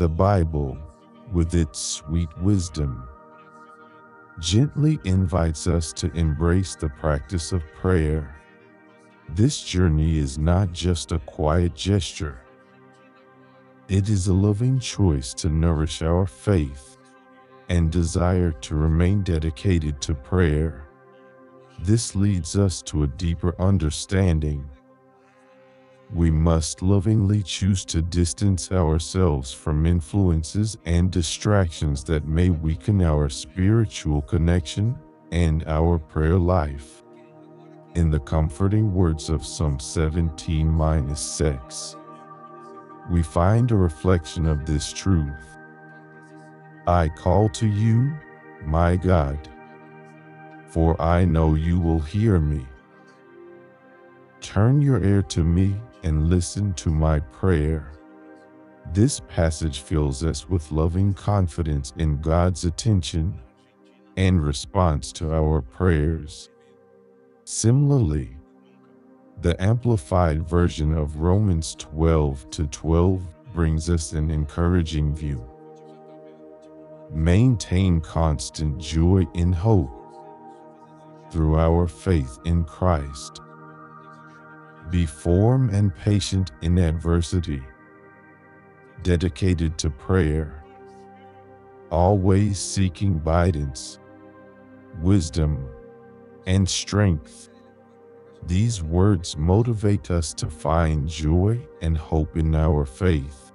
The Bible, with its sweet wisdom, gently invites us to embrace the practice of prayer. This journey is not just a quiet gesture. It is a loving choice to nourish our faith and desire to remain dedicated to prayer. This leads us to a deeper understanding. We must lovingly choose to distance ourselves from influences and distractions that may weaken our spiritual connection and our prayer life. In the comforting words of Psalm 17 6, we find a reflection of this truth. I call to you, my God for I know you will hear me. Turn your ear to me and listen to my prayer. This passage fills us with loving confidence in God's attention and response to our prayers. Similarly, the Amplified version of Romans 12 to 12 brings us an encouraging view. Maintain constant joy in hope through our faith in Christ. Be firm and patient in adversity, dedicated to prayer, always seeking guidance, wisdom, and strength. These words motivate us to find joy and hope in our faith,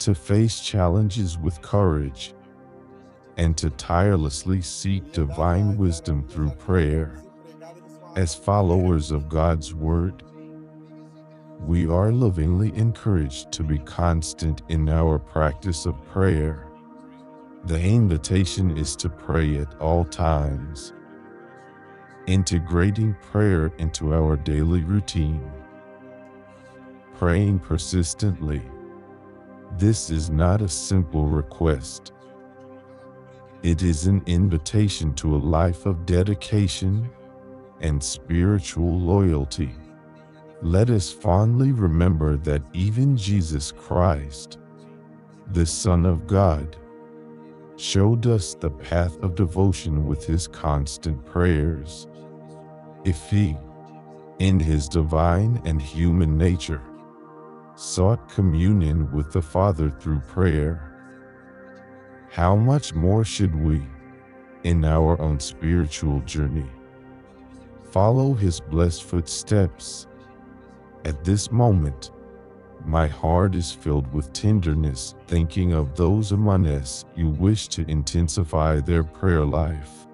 to face challenges with courage, and to tirelessly seek divine wisdom through prayer. As followers of God's Word, we are lovingly encouraged to be constant in our practice of prayer. The invitation is to pray at all times, integrating prayer into our daily routine. Praying persistently. This is not a simple request it is an invitation to a life of dedication and spiritual loyalty. Let us fondly remember that even Jesus Christ, the Son of God, showed us the path of devotion with his constant prayers. If he, in his divine and human nature, sought communion with the Father through prayer, how much more should we, in our own spiritual journey, follow his blessed footsteps? At this moment, my heart is filled with tenderness, thinking of those among us you wish to intensify their prayer life.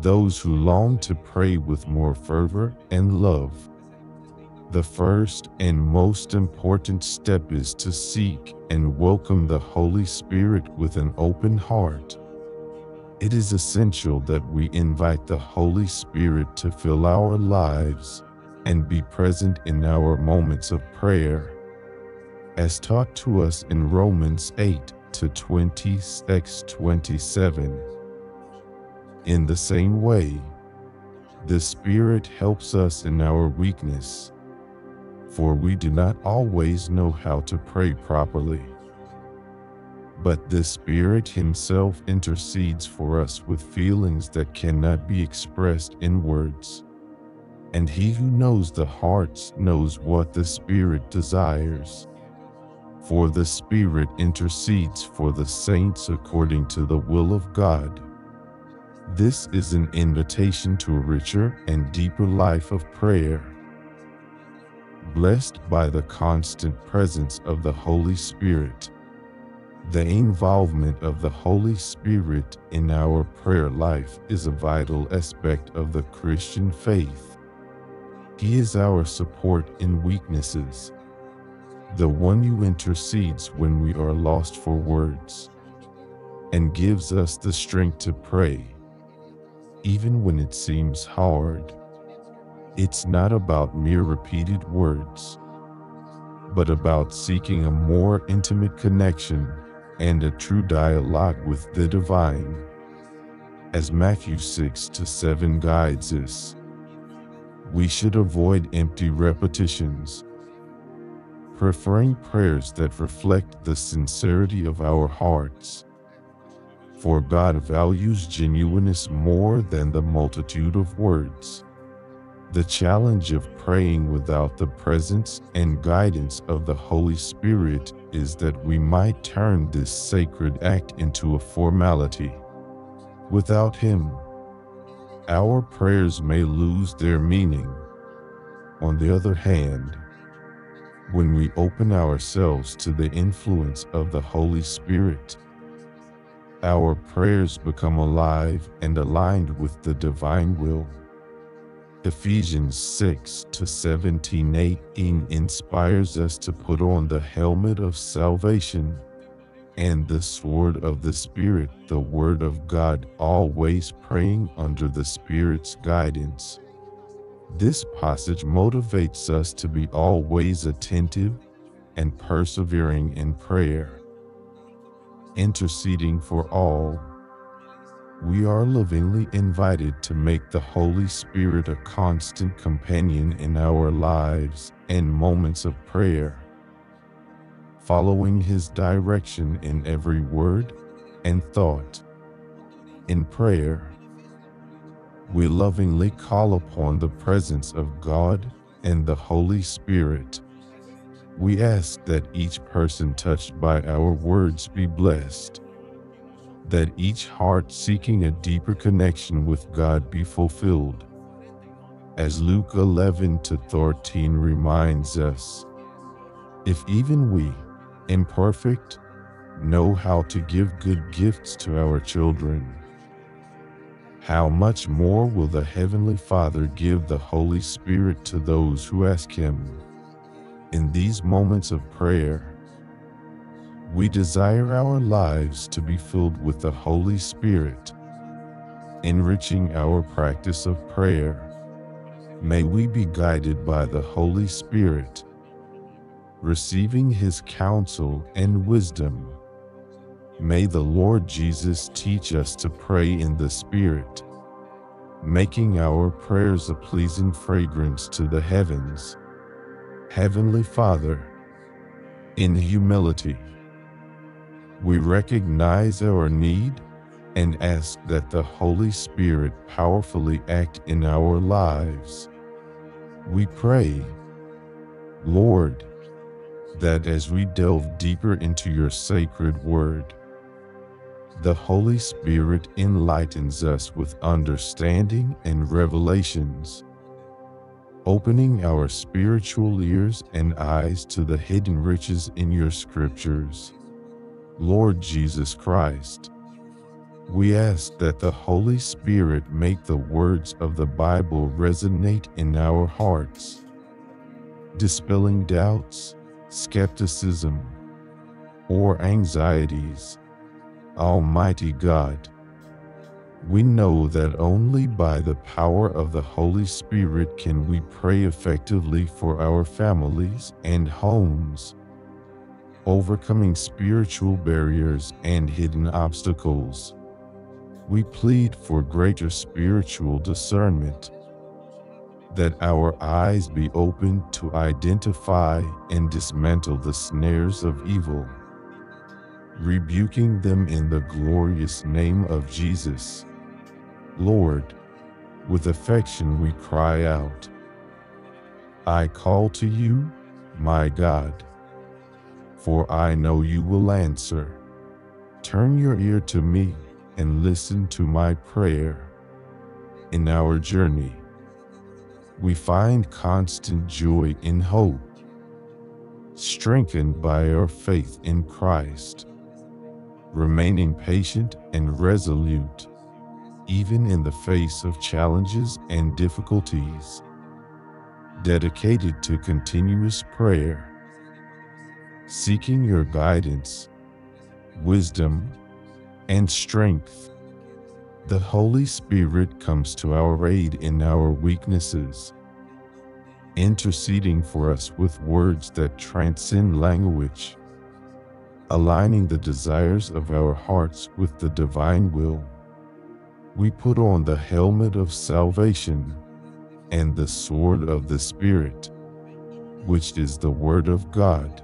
Those who long to pray with more fervor and love. The first and most important step is to seek and welcome the Holy Spirit with an open heart. It is essential that we invite the Holy Spirit to fill our lives and be present in our moments of prayer. As taught to us in Romans 8 to 26 27. In the same way, the Spirit helps us in our weakness for we do not always know how to pray properly. But the Spirit Himself intercedes for us with feelings that cannot be expressed in words. And He who knows the hearts knows what the Spirit desires. For the Spirit intercedes for the saints according to the will of God. This is an invitation to a richer and deeper life of prayer blessed by the constant presence of the Holy Spirit. The involvement of the Holy Spirit in our prayer life is a vital aspect of the Christian faith. He is our support in weaknesses, the one who intercedes when we are lost for words, and gives us the strength to pray, even when it seems hard. It's not about mere repeated words, but about seeking a more intimate connection and a true dialogue with the divine. As Matthew 6 to 7 guides us, we should avoid empty repetitions, preferring prayers that reflect the sincerity of our hearts. For God values genuineness more than the multitude of words. The challenge of praying without the presence and guidance of the Holy Spirit is that we might turn this sacred act into a formality. Without Him, our prayers may lose their meaning. On the other hand, when we open ourselves to the influence of the Holy Spirit, our prayers become alive and aligned with the divine will. Ephesians 6 to 17 18 inspires us to put on the helmet of salvation and the sword of the Spirit, the Word of God, always praying under the Spirit's guidance. This passage motivates us to be always attentive and persevering in prayer, interceding for all. We are lovingly invited to make the Holy Spirit a constant companion in our lives and moments of prayer, following His direction in every word and thought. In prayer, we lovingly call upon the presence of God and the Holy Spirit. We ask that each person touched by our words be blessed, that each heart seeking a deeper connection with God be fulfilled. As Luke 11 to 13 reminds us, if even we, imperfect, know how to give good gifts to our children, how much more will the Heavenly Father give the Holy Spirit to those who ask Him? In these moments of prayer, we desire our lives to be filled with the Holy Spirit, enriching our practice of prayer. May we be guided by the Holy Spirit, receiving His counsel and wisdom. May the Lord Jesus teach us to pray in the Spirit, making our prayers a pleasing fragrance to the heavens. Heavenly Father, in humility, we recognize our need and ask that the Holy Spirit powerfully act in our lives. We pray, Lord, that as we delve deeper into your sacred word, the Holy Spirit enlightens us with understanding and revelations, opening our spiritual ears and eyes to the hidden riches in your scriptures. Lord Jesus Christ, we ask that the Holy Spirit make the words of the Bible resonate in our hearts, dispelling doubts, skepticism, or anxieties. Almighty God, we know that only by the power of the Holy Spirit can we pray effectively for our families and homes, overcoming spiritual barriers and hidden obstacles. We plead for greater spiritual discernment, that our eyes be opened to identify and dismantle the snares of evil rebuking them in the glorious name of Jesus. Lord, with affection we cry out, I call to you, my God, for I know you will answer. Turn your ear to me and listen to my prayer. In our journey, we find constant joy in hope, strengthened by our faith in Christ remaining patient and resolute, even in the face of challenges and difficulties. Dedicated to continuous prayer, seeking your guidance, wisdom, and strength. The Holy Spirit comes to our aid in our weaknesses, interceding for us with words that transcend language aligning the desires of our hearts with the divine will. We put on the helmet of salvation and the sword of the Spirit, which is the Word of God.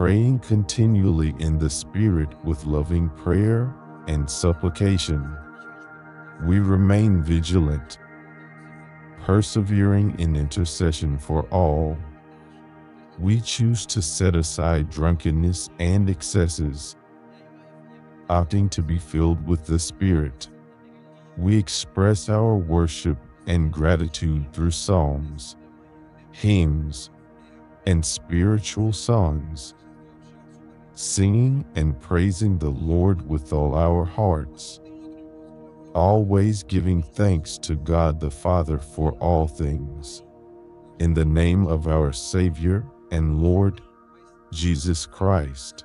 Praying continually in the Spirit with loving prayer and supplication. We remain vigilant, persevering in intercession for all. We choose to set aside drunkenness and excesses, opting to be filled with the Spirit. We express our worship and gratitude through psalms, hymns, and spiritual songs, singing and praising the Lord with all our hearts, always giving thanks to God the Father for all things. In the name of our Savior and Lord, Jesus Christ.